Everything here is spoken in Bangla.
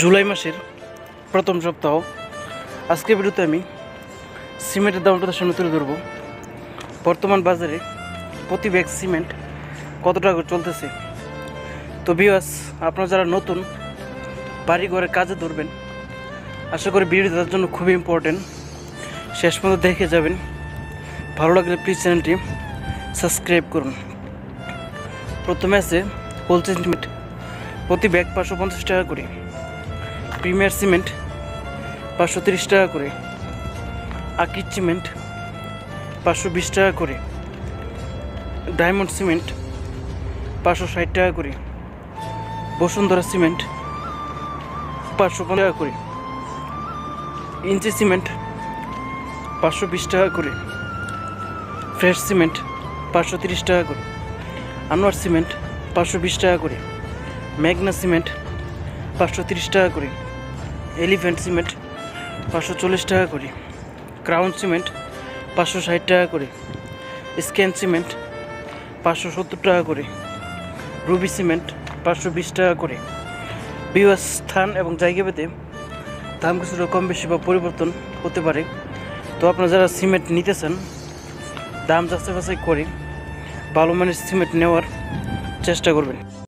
জুলাই মাসের প্রথম সপ্তাহ। আজকের বিরুদ্ধে আমি সিমেন্টের দামটা তার সামনে তুলে ধরবো। বর্তমান বাজারে প্রতি ব্যাগ সিমেন্ট কত টাকা চলতেছে? তো বিয়াস আপনারা যারা নতুন বাড়ি ঘরে কাজে ধরবেন, আশা করি ভিডিওটা তার জন্য খুবই ইম্পর্টেন্ট শেষ পর্যন্ত দেখে যাবেন। ভালো লাগলে প্লিজ চ্যানেলটি সাবস্ক্রাইব করুন। প্রথমে আছে হোলসেল সিমেন্ট প্রতি ব্যাগ পাঁচশো পঞ্চাশ টাকা করে। প্রিমিয়ার সিমেন্ট পাঁচশো তিরিশ টাকা করে, আকির সিমেন্ট পাঁচশো বিশ টাকা করে, ডায়মন্ড সিমেন্ট পাঁচশো ষাট টাকা করে, বসুন্ধরা সিমেন্ট পাঁচশো পনেরো টাকা করে, ইঞ্চি সিমেন্ট পাঁচশো বিশ টাকা করে, ফ্রেশ সিমেন্ট পাঁচশো তিরিশ টাকা করে, আনোয়ার সিমেন্ট পাঁচশো বিশ টাকা করে ম্যাগনা সিমেন্ট পাঁচশো তিরিশ টাকা করে এলিফ্যান্ট সিমেন্ট পাঁচশো চল্লিশ টাকা করে, ক্রাউন সিমেন্ট পাঁচশো ষাট টাকা করে, স্ক্যান সিমেন্ট পাঁচশো সত্তর টাকা করে, রুবি সিমেন্ট পাঁচশো বিশ টাকা করে। বিবাহ স্থান এবং জায়গা পেতে দাম কিছুটা কম বেশি বা পরিবর্তন হতে পারে। তো আপনারা যারা সিমেন্ট নিতেছেন দাম যাচাই বাছাই করে ভালো মানের সিমেন্ট নেওয়ার চেষ্টা করবেন।